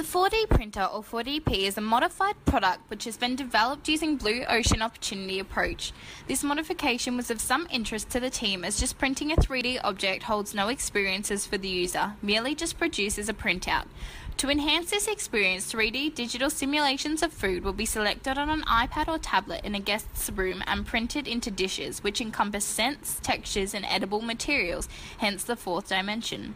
The 4D printer or 4DP is a modified product which has been developed using Blue Ocean Opportunity approach. This modification was of some interest to the team as just printing a 3D object holds no experiences for the user, merely just produces a printout. To enhance this experience, 3D digital simulations of food will be selected on an iPad or tablet in a guest's room and printed into dishes, which encompass scents, textures, and edible materials, hence the fourth dimension.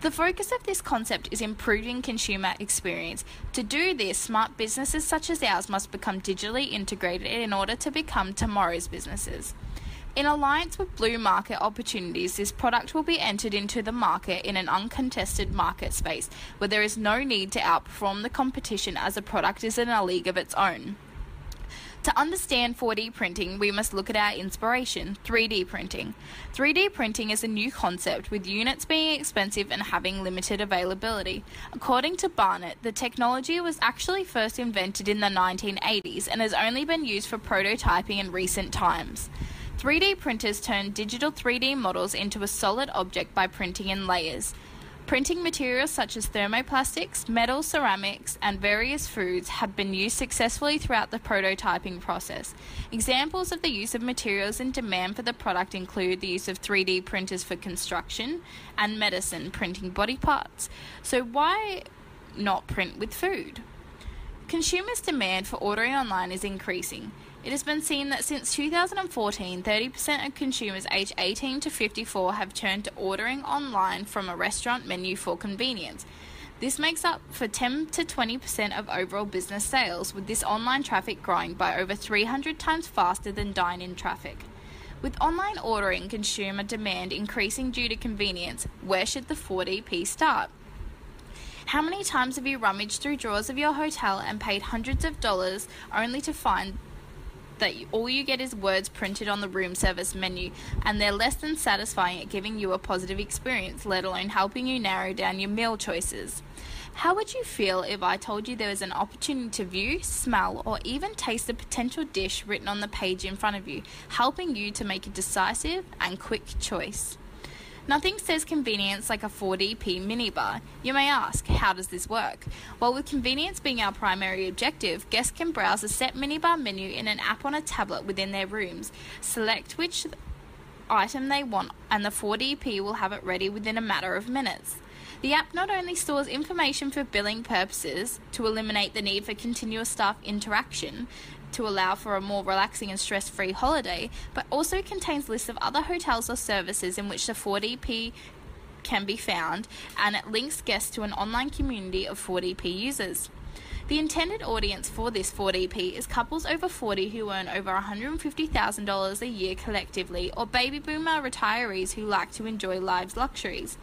The focus of this concept is improving consumer experience. To do this, smart businesses such as ours must become digitally integrated in order to become tomorrow's businesses. In alliance with Blue Market Opportunities, this product will be entered into the market in an uncontested market space where there is no need to outperform the competition as a product is in a league of its own. To understand 4D printing, we must look at our inspiration 3D printing. 3D printing is a new concept with units being expensive and having limited availability. According to Barnett, the technology was actually first invented in the 1980s and has only been used for prototyping in recent times. 3D printers turn digital 3D models into a solid object by printing in layers. Printing materials such as thermoplastics, metal, ceramics, and various foods have been used successfully throughout the prototyping process. Examples of the use of materials in demand for the product include the use of 3D printers for construction and medicine, printing body parts. So, why not print with food? Consumers' demand for ordering online is increasing. It has been seen that since 2014, 30% of consumers aged 18 to 54 have turned to ordering online from a restaurant menu for convenience. This makes up for 10 to 20% of overall business sales, with this online traffic growing by over 300 times faster than dine in traffic. With online ordering consumer demand increasing due to convenience, where should the 4DP start? How many times have you rummaged through drawers of your hotel and paid hundreds of dollars only to find that all you get is words printed on the room service menu, and they're less than satisfying at giving you a positive experience, let alone helping you narrow down your meal choices. How would you feel if I told you there was an opportunity to view, smell, or even taste the potential dish written on the page in front of you, helping you to make a decisive and quick choice? Nothing says convenience like a 4DP minibar. You may ask, how does this work? Well, with convenience being our primary objective, guests can browse a set minibar menu in an app on a tablet within their rooms, select which item they want, and the 4DP will have it ready within a matter of minutes. The app not only stores information for billing purposes to eliminate the need for continuous staff interaction, to allow for a more relaxing and stress free holiday, but also contains lists of other hotels or services in which the 4DP can be found, and it links guests to an online community of 4DP users. The intended audience for this 4DP is couples over 40 who earn over $150,000 a year collectively, or baby boomer retirees who like to enjoy life's luxuries.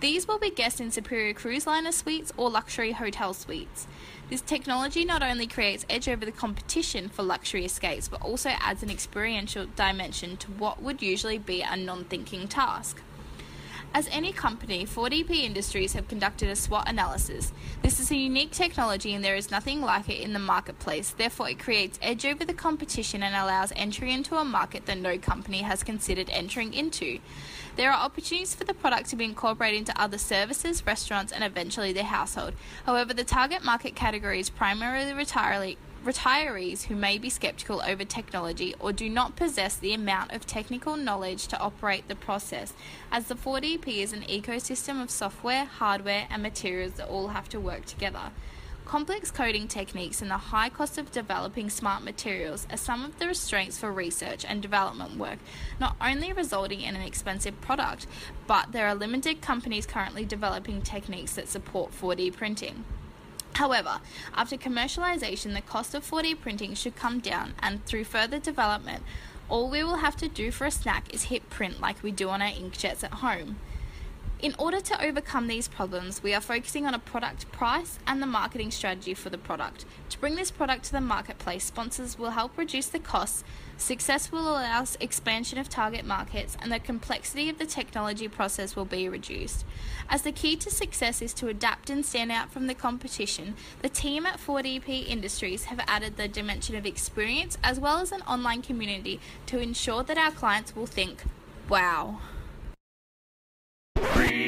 These will be guests in superior cruise liner suites or luxury hotel suites. This technology not only creates edge over the competition for luxury escapes, but also adds an experiential dimension to what would usually be a non thinking task. As any company, 4DP Industries have conducted a SWOT analysis. This is a unique technology and there is nothing like it in the marketplace. Therefore, it creates edge over the competition and allows entry into a market that no company has considered entering into. There are opportunities for the product to be incorporated into other services, restaurants, and eventually the household. However, the target market category is primarily retiree retirees who may be skeptical over technology or do not possess the amount of technical knowledge to operate the process, as the 4DP is an ecosystem of software, hardware, and materials that all have to work together. Complex coding techniques and the high cost of developing smart materials are some of the restraints for research and development work, not only resulting in an expensive product, but there are limited companies currently developing techniques that support 4D printing. However, after commercialization, the cost of 4D printing should come down, and through further development, all we will have to do for a snack is hit print like we do on our inkjets at home. In order to overcome these problems, we are focusing on a product price and the marketing strategy for the product. To bring this product to the marketplace, sponsors will help reduce the costs, success will allow expansion of target markets, and the complexity of the technology process will be reduced. As the key to success is to adapt and stand out from the competition, the team at 4DP Industries have added the dimension of experience as well as an online community to ensure that our clients will think, wow